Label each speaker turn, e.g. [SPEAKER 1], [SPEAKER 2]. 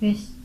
[SPEAKER 1] よし